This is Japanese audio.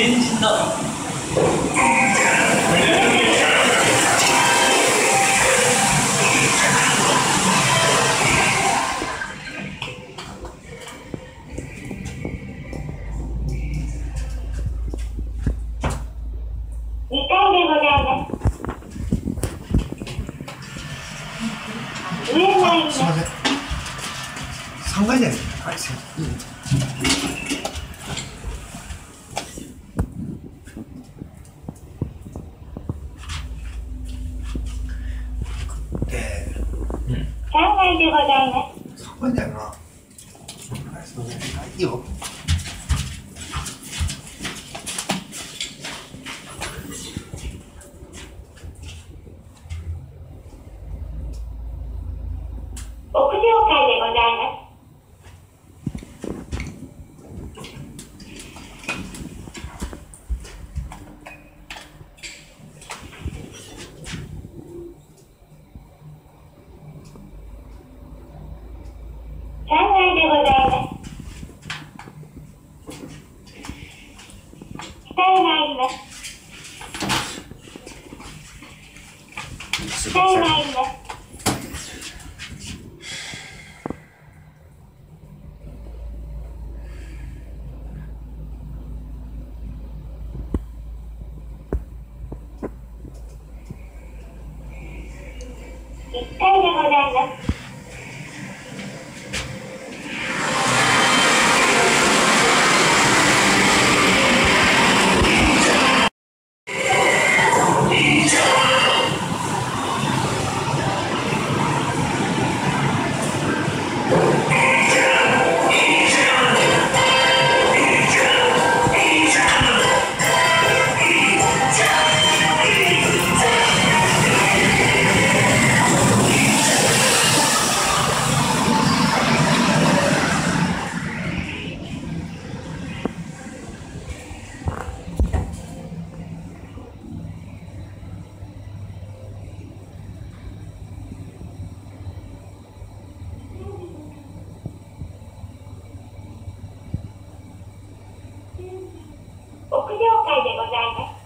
前人など2階でございます。上参りますすい。ません。三階です。はい、すいません。3階でございます。階だよな。いいよ。屋上階でございます。3階でございます。下へ参ります。下へ参ります。1階でございます。屋上階でございます。